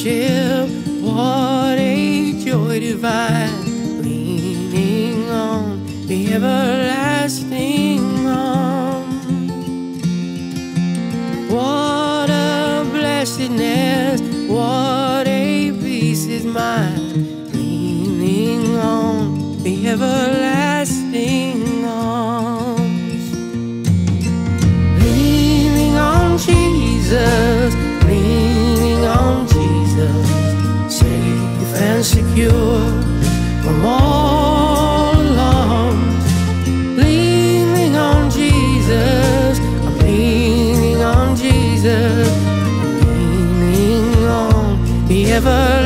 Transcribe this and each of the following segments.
worship. What a joy divine, leaning on the everlasting arms. What a blessedness, what a peace is mine, leaning on the everlasting secure from all alarms. Leaning on Jesus, I'm leaning on Jesus, leaning on the everlasting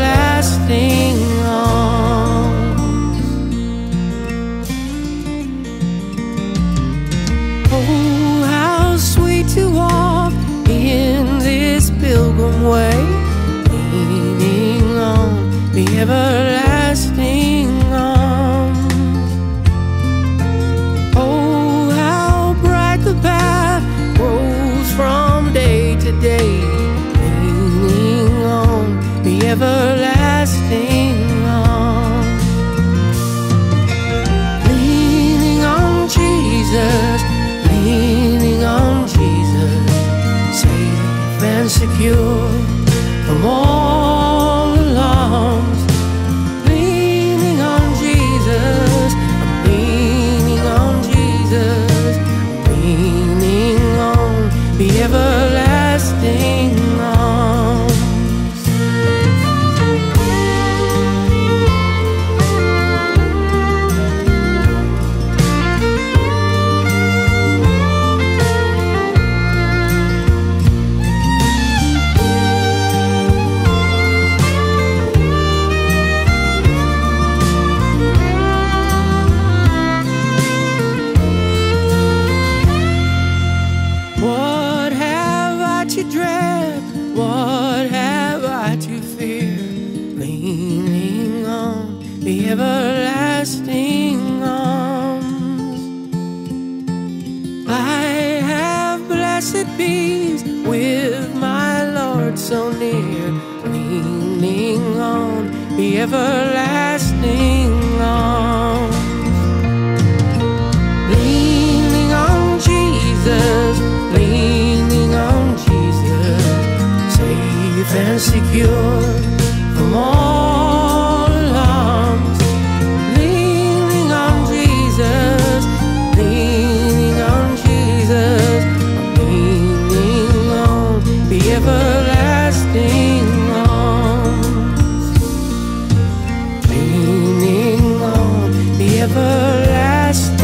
everlasting arms. Oh, how bright the path grows from day to day, leaning on the everlasting to dread? What have I to fear? Leaning on the everlasting arms. I have blessed peace with my Lord so near, leaning on the everlasting secure from all. Leaning on Jesus, leaning on Jesus, I'm leaning on the everlasting arms. Leaning on the everlasting.